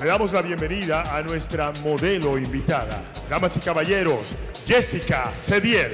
Le damos la bienvenida a nuestra modelo invitada, damas y caballeros, Jessica Cediel.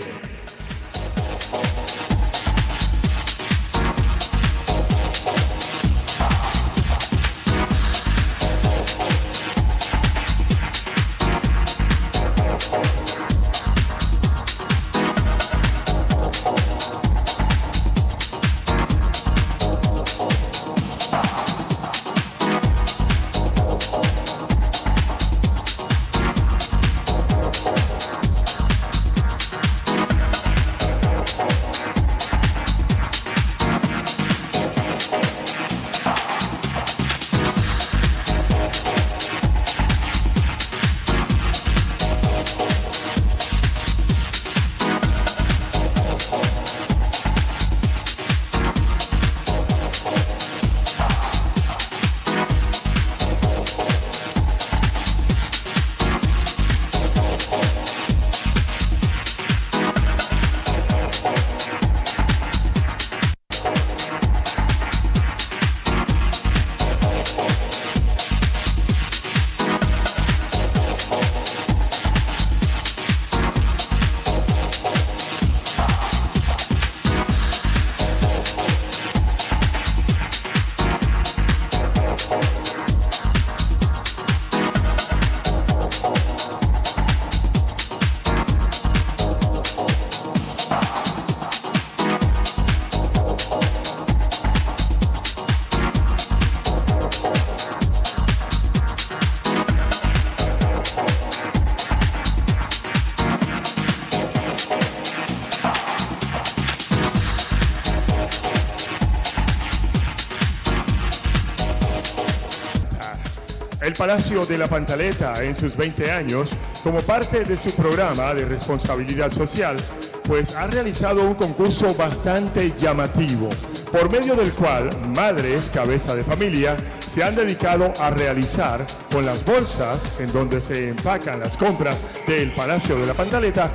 Palacio de la Pantaleta en sus 20 años, como parte de su programa de responsabilidad social, pues ha realizado un concurso bastante llamativo, por medio del cual madres, cabeza de familia, se han dedicado a realizar con las bolsas en donde se empacan las compras del Palacio de la Pantaleta,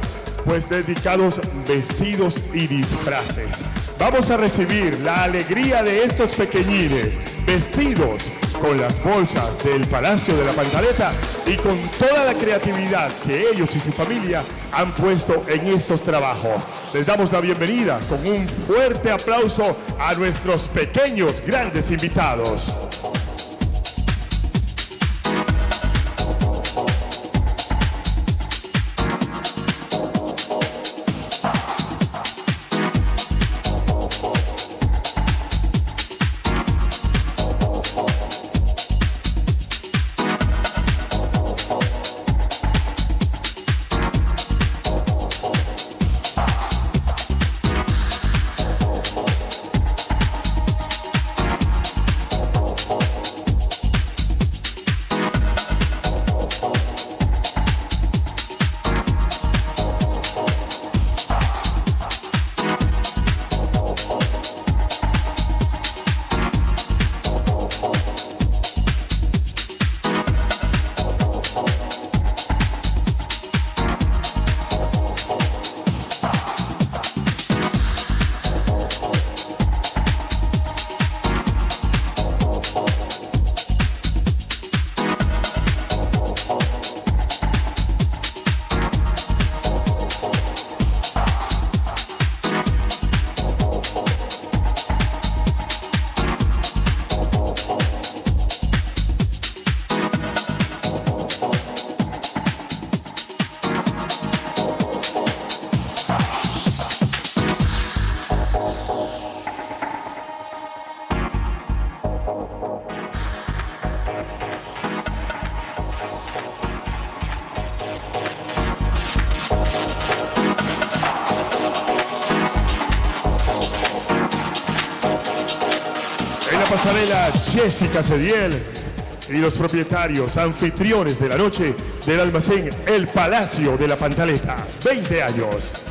pues dedicados vestidos y disfraces. Vamos a recibir la alegría de estos pequeñines vestidos con las bolsas del Palacio de la Pantaleta y con toda la creatividad que ellos y su familia han puesto en estos trabajos. Les damos la bienvenida con un fuerte aplauso a nuestros pequeños grandes invitados. Jessica Cediel y los propietarios, anfitriones de la noche del almacén El Palacio de la Pantaleta. 20 años.